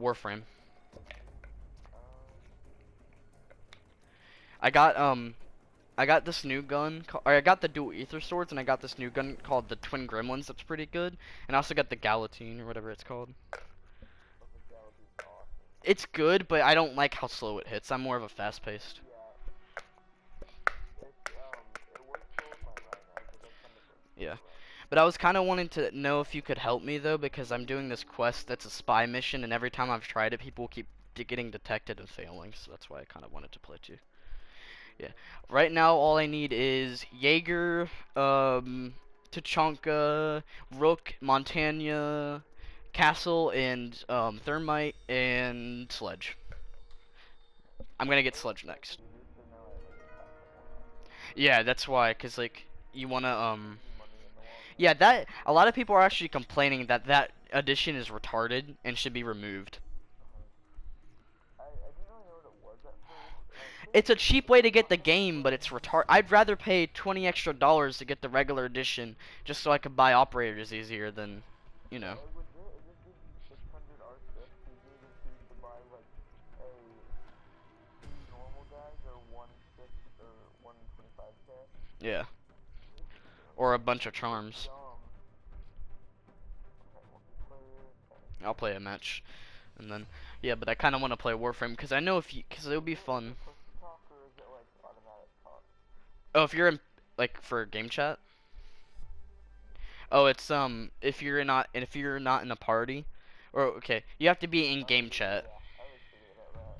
Warframe. I got um, I got this new gun. I got the dual ether swords, and I got this new gun called the Twin Gremlins. That's pretty good. And I also got the Galatine or whatever it's called. It's good, but I don't like how slow it hits. I'm more of a fast-paced. Yeah. But I was kind of wanting to know if you could help me though, because I'm doing this quest that's a spy mission, and every time I've tried it, people keep getting detected and failing. So that's why I kind of wanted to play too. Yeah. Right now, all I need is Jaeger, um, Tachanka, Rook, Montana, Castle, and um, Thermite, and Sledge. I'm gonna get Sledge next. Yeah, that's why, cause like you wanna um. Yeah, that a lot of people are actually complaining that that addition is retarded and should be removed. It's a cheap way to get the game, but it's retard. I'd rather pay 20 extra dollars to get the regular edition just so I could buy operators easier than, you know. Yeah. Or a bunch of charms. I'll play a match, and then yeah. But I kind of want to play Warframe because I know if you, because it'll be fun. Oh, if you're in like for game chat. Oh, it's um if you're not if you're not in a party, or okay, you have to be in game chat.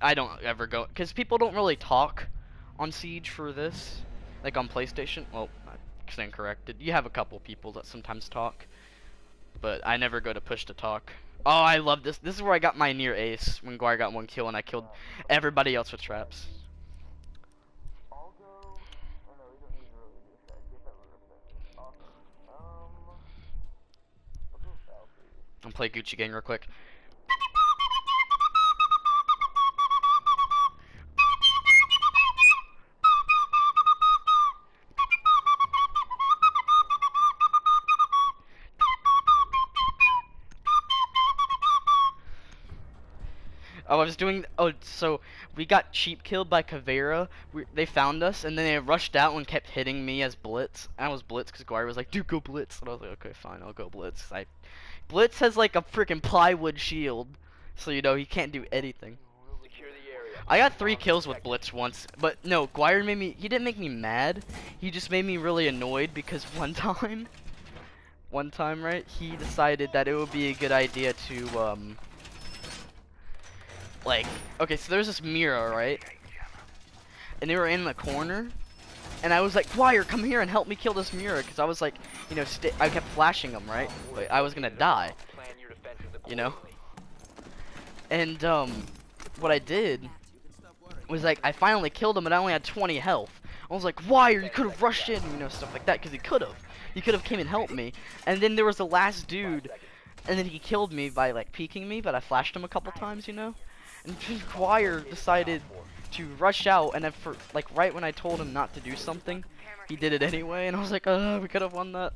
I don't ever go because people don't really talk on Siege for this, like on PlayStation. Well, Stand corrected. You have a couple people that sometimes talk, but I never go to push to talk. Oh, I love this. This is where I got my near ace when Guire got one kill and I killed everybody else with traps. I'll oh, um, play Gucci Gang real quick. Oh, I was doing. Oh, so we got cheap killed by Caveira. We, they found us, and then they rushed out and kept hitting me as Blitz. And I was Blitz because Guire was like, "Dude, go Blitz," and I was like, "Okay, fine, I'll go Blitz." I, Blitz has like a freaking plywood shield, so you know he can't do anything. I got three kills with Blitz once, but no, Guire made me. He didn't make me mad. He just made me really annoyed because one time, one time, right? He decided that it would be a good idea to um like, okay, so there's this mirror, right? And they were in the corner, and I was like, Guire, come here and help me kill this mirror, because I was like, you know, I kept flashing them, right? But I was gonna die, you know? And, um, what I did was like, I finally killed him, and I only had 20 health. I was like, Guire, you could have rushed in, you know, stuff like that, because he could have. He could have came and helped me. And then there was the last dude, and then he killed me by, like, peeking me, but I flashed him a couple times, you know? And Guire decided to rush out, and then for like right when I told him not to do something, he did it anyway, and I was like, uh, we could have won that.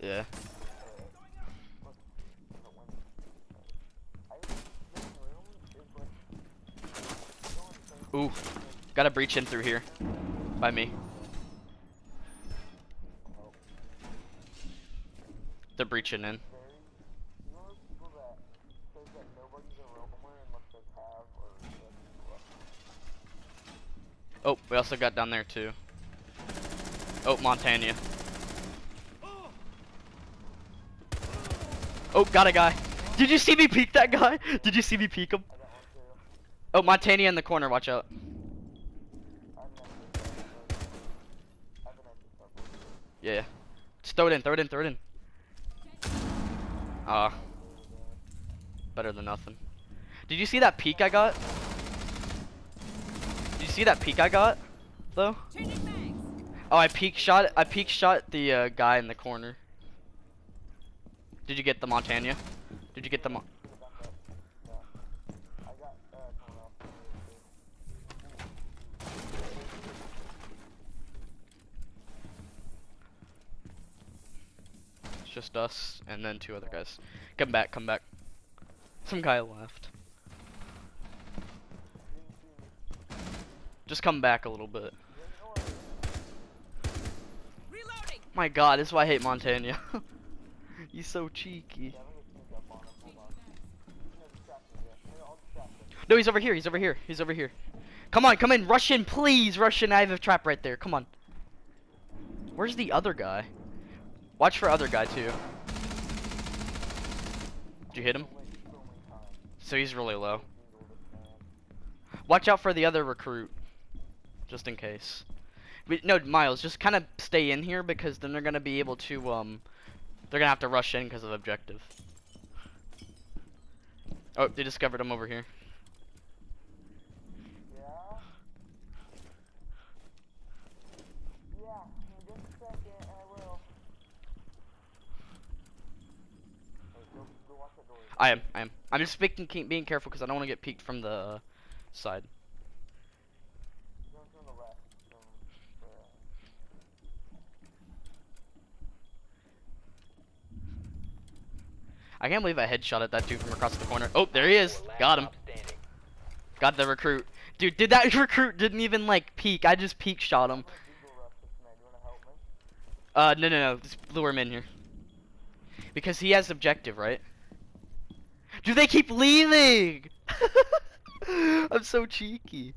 Yeah. Ooh, got a breach in through here by me. They're breaching in. Oh, we also got down there too. Oh, Montana. Oh, got a guy. Did you see me peek that guy? Did you see me peek him? Oh, Montana in the corner, watch out. Yeah. Just throw it in, throw it in, throw it in. Ah. Uh, better than nothing. Did you see that peek I got? Did you see that peek I got? Though? Oh, I peek shot I peek shot the uh, guy in the corner. Did you get the Montana? Did you get the just us and then two other guys. Come back, come back. Some guy left. Just come back a little bit. Reloading. My god, this is why I hate Montana. He's so cheeky. No, he's over here. He's over here. He's over here. Come on, come in. Rush in, please. Rush in. I have a trap right there. Come on. Where's the other guy? Watch for other guy, too. Did you hit him? So he's really low. Watch out for the other recruit. Just in case. But, no, Miles, just kind of stay in here because then they're going to be able to, um... They're going to have to rush in because of objective. Oh, they discovered him over here. I am, I am. I'm just speaking, keep being careful because I don't want to get peeked from the side. I can't believe I headshot at that dude from across the corner. Oh, there he is. Got him. Got the recruit. Dude, did that recruit didn't even like peek. I just peek shot him. Uh, no, no, no. Just lure him in here. Because he has objective, right? Do they keep leaving? I'm so cheeky.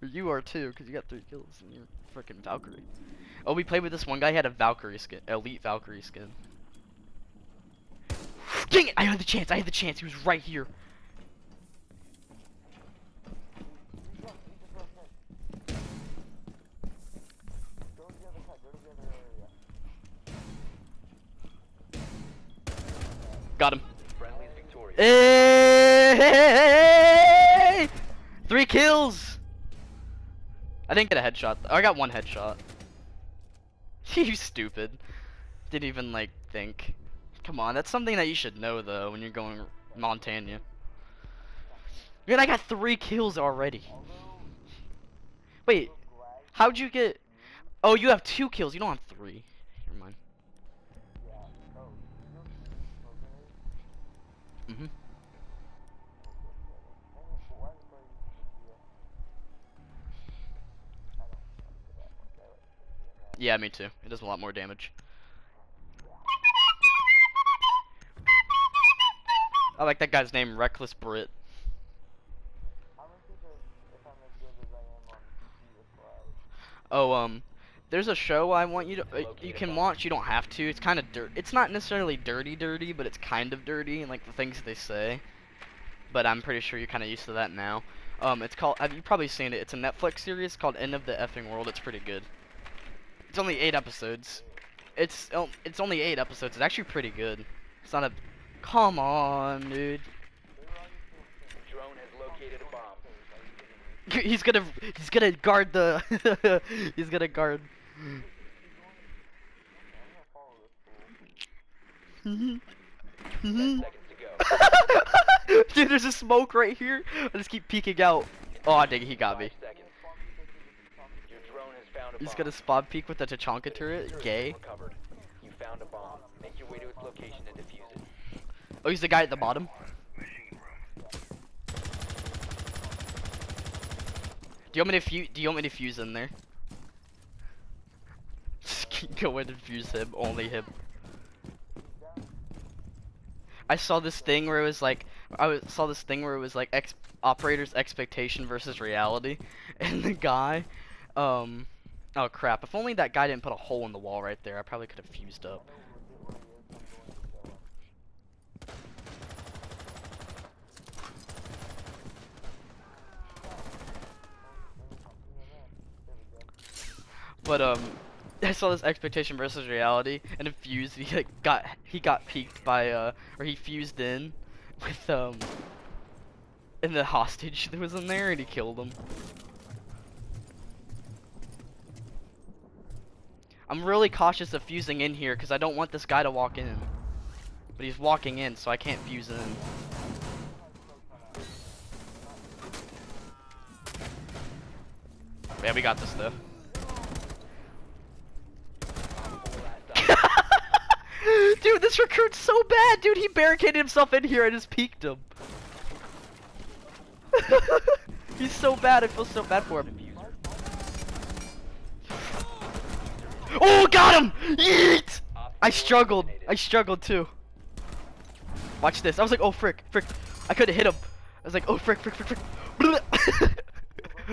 You are too, because you got three kills and you're freaking Valkyrie. Oh, we played with this one guy. He had a Valkyrie skin, elite Valkyrie skin. Dang it! I had the chance. I had the chance. He was right here. Got him. Hey! Three kills. I didn't get a headshot. Oh, I got one headshot. you stupid. Didn't even like think. Come on, that's something that you should know though when you're going Montana. Man, I got three kills already. Wait, how'd you get? Oh, you have two kills. You don't have three. Never mind. Mhm. Yeah, me too. It does a lot more damage. I like that guy's name, Reckless Brit. Oh, um, there's a show I want you to, uh, you can watch. You don't have to. It's kind of dirt. It's not necessarily dirty, dirty, but it's kind of dirty, and like the things they say. But I'm pretty sure you're kind of used to that now. Um, it's called. Have you probably seen it? It's a Netflix series called End of the Effing World. It's pretty good. It's only eight episodes. It's oh, it's only eight episodes. It's actually pretty good. It's not a. Come on, dude. Drone has located a bomb. He's gonna he's gonna guard the he's gonna guard. To mm-hmm. mm-hmm. go. Dude, there's a smoke right here. I just keep peeking out. Oh, dang, he got me. He's gonna spawn peek with the Tachanka turret. Gay. Oh, he's the guy at the bottom. Do you want me to fuse? Do you want me to fuse in there? Keep going and fuse him. Only him. I saw this thing where it was like, I saw this thing where it was like ex operator's expectation versus reality, and the guy, um, oh crap! If only that guy didn't put a hole in the wall right there, I probably could have fused up. But um, I saw this expectation versus reality, and it fused. He like, got he got peeked by uh, or he fused in with um, and the hostage that was in there, and he killed him. I'm really cautious of fusing in here because I don't want this guy to walk in. But he's walking in, so I can't fuse in. Yeah, we got this though. Four last Dude, this recruit's so bad, dude. He barricaded himself in here and just peeked him. He's so bad. I feel so bad for him. Oh, got him! Yeet! I struggled. I struggled too. Watch this. I was like, oh frick, frick. I couldn't hit him. I was like, oh frick, frick, frick, frick.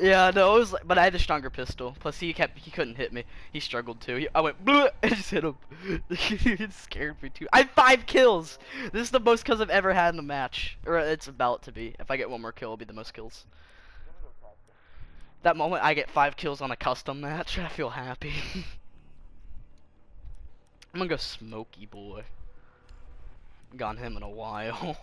yeah, no, it was like, but I had the stronger pistol. Plus, he kept, he couldn't hit me. He struggled too. He, I went, and just hit him. it scared me too. I have five kills. This is the most kills I've ever had in a match, or it's about to be. If I get one more kill, it'll be the most kills. That moment I get five kills on a custom match, I feel happy. I'm gonna go Smoky Boy. Gone him in a while.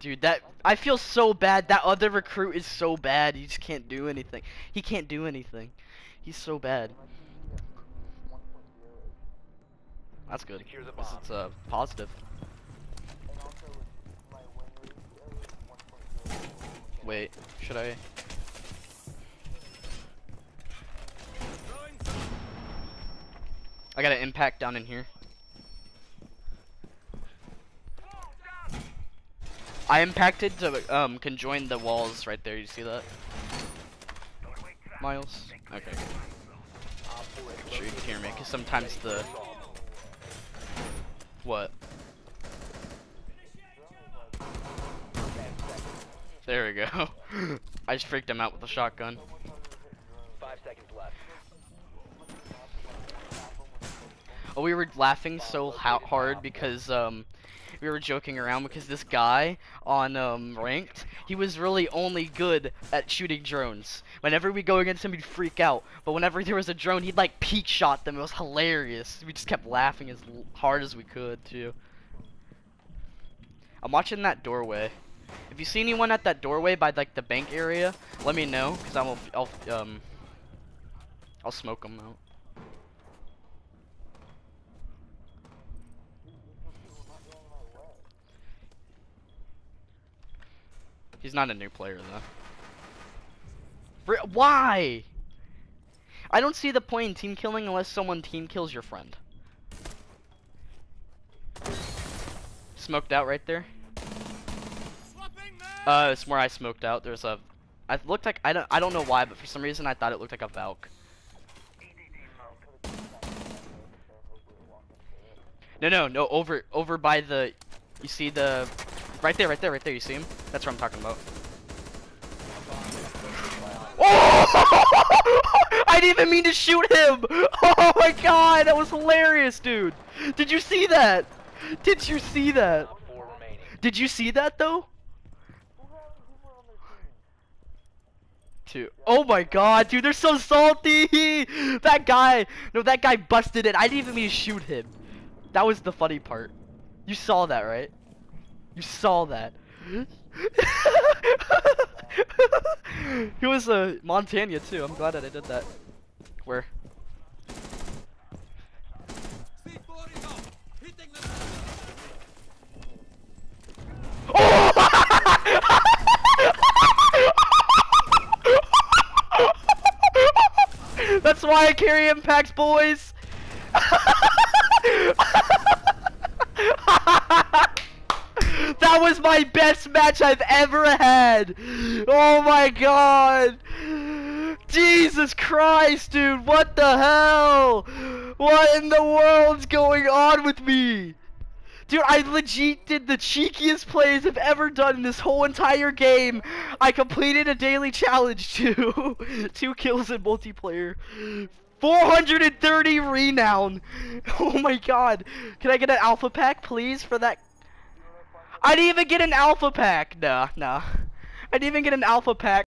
Dude, that I feel so bad. That other recruit is so bad. He just can't do anything. He can't do anything. He's so bad. That's good. Is uh, positive. Wait, should I? I got an impact down in here. I impacted to um conjoin the walls right there. You see that? Miles. Okay. good. Op 4 has Sure you can hear me, cause sometimes the what? There we go. I just freaked him out with a shotgun. Five seconds left. Oh, we were laughing so ha hard because um, we were joking around because this guy on um ranked, he was really only good at shooting drones. Whenever we go against him, he'd freak out. But whenever there was a drone, he'd like peek shot them. It was hilarious. We just kept laughing as hard as we could too. I'm watching that doorway. If you see anyone at that doorway by like the bank area, let me know because I will. I'll um. I'll smoke them out. He's not a new player though. Why? I don't see the point in team killing unless someone team kills your friend. Smoked out right there. Uh, it's where I smoked out. There's a. I looked like I don't. I don't know why, but for some reason I thought it looked like a Valk. No, no, no. Over, over by the. You see the. Right there, right there, right there. You see him? That's what I'm talking about. Oh! I didn't even mean to shoot him. Oh my god, that was hilarious, dude. Did you see that? Did you see that? Op 4 remaining. Did you see that though? Two. Oh my god, dude, they're so salty! That guy, no, that guy busted it. I didn't even mean to shoot him. That was the funny part. You saw that, right? You saw that. he was a uh, Montana too. I'm glad that I did that. Where? That's why I carry impacts, boys. that was my best match I've ever had. Oh my god. Jesus Christ, dude. What the hell? What in the world's going on with me? Dude, I legit did the cheekiest plays I've ever done in this whole entire game. I completed a daily challenge too. Two kills in multiplayer. 430 renown. Oh my god. Can I get an alpha pack, please, for that? I didn't even get an alpha pack. Nah, nah. I didn't even get an alpha pack.